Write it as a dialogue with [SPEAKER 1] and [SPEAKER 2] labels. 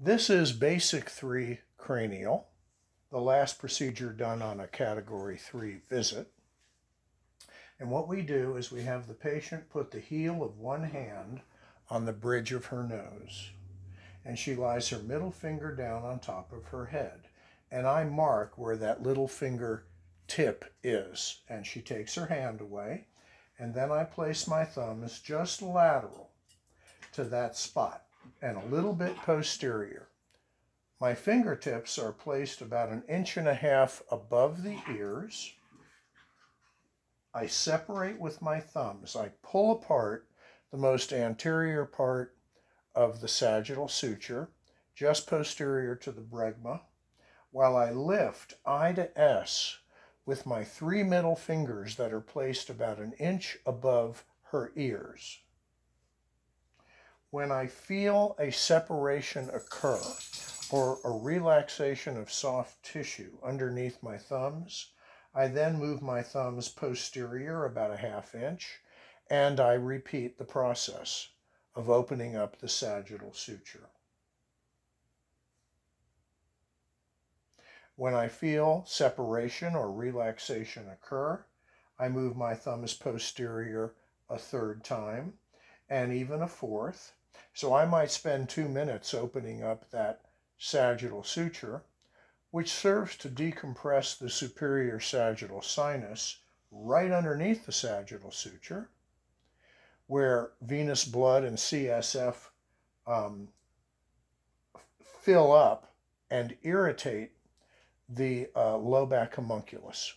[SPEAKER 1] This is basic 3 cranial, the last procedure done on a category 3 visit. And what we do is we have the patient put the heel of one hand on the bridge of her nose, and she lies her middle finger down on top of her head. And I mark where that little finger tip is. And she takes her hand away, and then I place my thumbs just lateral to that spot and a little bit posterior. My fingertips are placed about an inch and a half above the ears. I separate with my thumbs. I pull apart the most anterior part of the sagittal suture, just posterior to the bregma, while I lift I to S with my three middle fingers that are placed about an inch above her ears. When I feel a separation occur or a relaxation of soft tissue underneath my thumbs, I then move my thumbs posterior about a half inch and I repeat the process of opening up the sagittal suture. When I feel separation or relaxation occur, I move my thumbs posterior a third time and even a fourth. So I might spend two minutes opening up that sagittal suture, which serves to decompress the superior sagittal sinus right underneath the sagittal suture, where venous blood and CSF um, fill up and irritate the uh, low back homunculus.